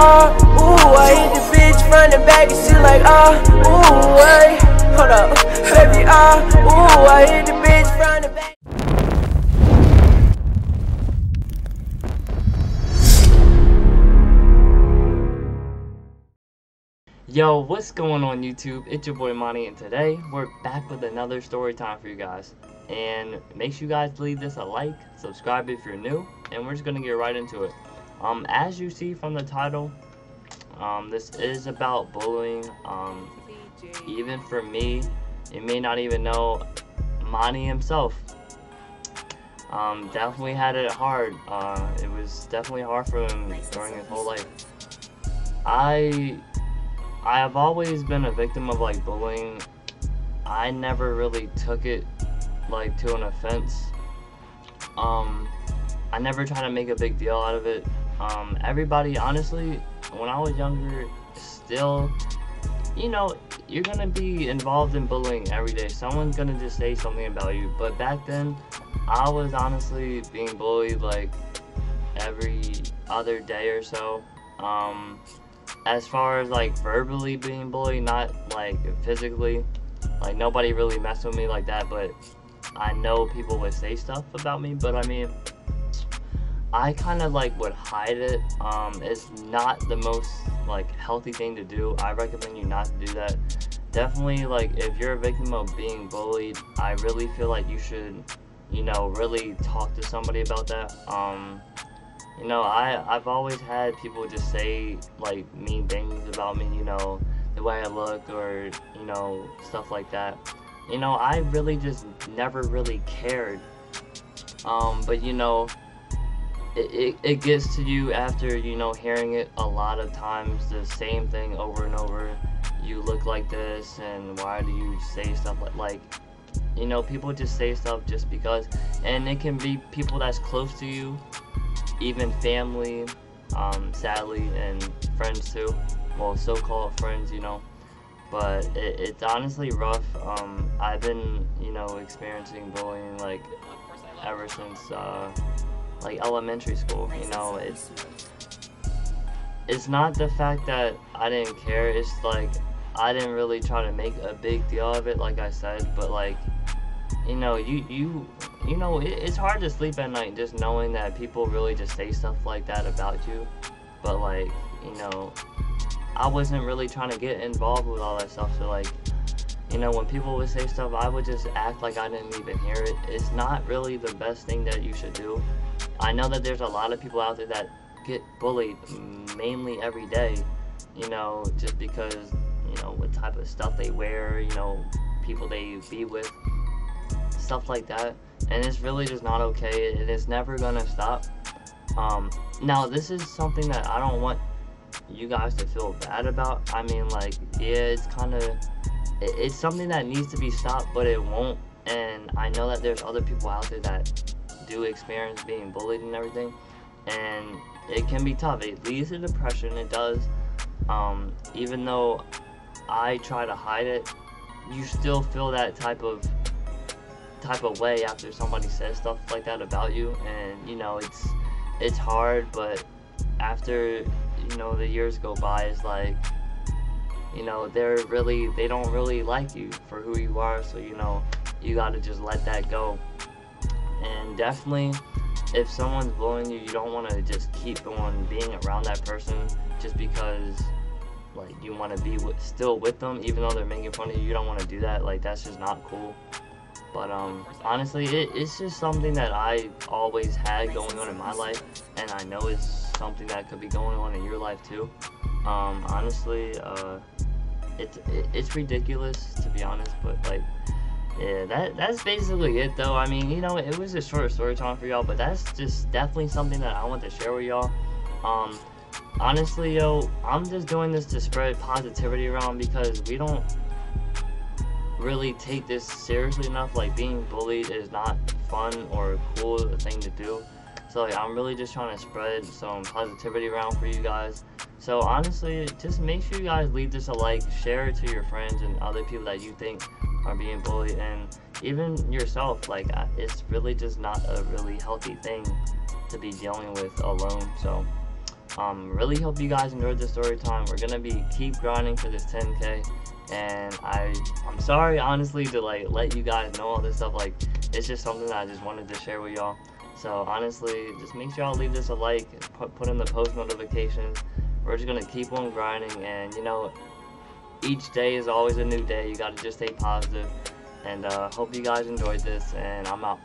ah, ooh, I hit the bitch front and back and she like, ah, ooh, hey, hold up, baby, ah, ooh, I hit the bitch front and back. Yo, what's going on YouTube? It's your boy Mani and today we're back with another story time for you guys. And make sure you guys leave this a like, subscribe if you're new, and we're just gonna get right into it. Um, as you see from the title, um, this is about bullying. Um, even for me, you may not even know Mani himself. Um, definitely had it hard. Uh, it was definitely hard for him during his whole life. I I have always been a victim of like bullying. I never really took it like to an offense. Um, I never tried to make a big deal out of it. Um, everybody, honestly, when I was younger, still, you know, you're gonna be involved in bullying every day. Someone's gonna just say something about you. But back then, I was honestly being bullied like every other day or so. Um, as far as like verbally being bullied, not like physically. Like nobody really messed with me like that, but I know people would say stuff about me. But I mean, I kind of like would hide it. Um, it's not the most like healthy thing to do. I recommend you not to do that. Definitely, like if you're a victim of being bullied, I really feel like you should, you know, really talk to somebody about that. Um, you know, I I've always had people just say like mean things about me, you know, the way I look or you know stuff like that. You know, I really just never really cared. Um, but you know, it, it, gets to you after you know hearing it a lot of times, the same thing over and over. You look like this, and why do you say stuff like like? You know, people just say stuff just because, and it can be people that's close to you even family, um, sadly, and friends too. Well, so-called friends, you know. But it, it's honestly rough. Um, I've been, you know, experiencing bullying like ever since uh, like elementary school. You know, it's it's not the fact that I didn't care. It's like I didn't really try to make a big deal of it, like I said. But like, you know, you you you know, it, it's hard to sleep at night just knowing that people really just say stuff like that about you. But like, you know, I wasn't really trying to get involved with all that stuff. So like, you know, when people would say stuff, I would just act like I didn't even hear it. It's not really the best thing that you should do. I know that there's a lot of people out there that get bullied mainly every day, you know, just because, you know, what type of stuff they wear, you know, people they be with, stuff like that and it's really just not okay. It is never gonna stop. Um, now this is something that I don't want you guys to feel bad about. I mean, like, yeah, it's kind of, it's something that needs to be stopped, but it won't. And I know that there's other people out there that do experience being bullied and everything, and it can be tough. It leads to depression. It does. Um, even though I try to hide it, you still feel that type of type of way after somebody says stuff like that about you and you know it's it's hard but after you know the years go by it's like you know they're really they don't really like you for who you are so you know you got to just let that go and definitely if someone's bullying you you don't want to just keep on being around that person just because like you want to be with, still with them even though they're making fun of you you don't want to do that like that's just not cool but um, honestly, it, it's just something that I always had going on in my life, and I know it's something that could be going on in your life too. Um, honestly, uh, it's it, it's ridiculous to be honest, but like, yeah, that that's basically it though. I mean, you know, it was a short story time for y'all, but that's just definitely something that I want to share with y'all. Um, honestly, yo, I'm just doing this to spread positivity around because we don't really take this seriously enough. Like being bullied is not fun or cool thing to do. So like, I'm really just trying to spread some positivity around for you guys. So honestly, just make sure you guys leave this a like, share it to your friends and other people that you think are being bullied, and even yourself. Like it's really just not a really healthy thing to be dealing with alone. So Um, really hope you guys enjoyed the story time. We're gonna be keep grinding for this 10k, and I I'm sorry honestly to like let you guys know all this stuff. Like it's just something I just wanted to share with y'all. So honestly, just make sure y'all leave this a like, put, put in the post notifications. We're just gonna keep on grinding, and you know, each day is always a new day. You gotta just stay positive. And uh, hope you guys enjoyed this, and I'm out.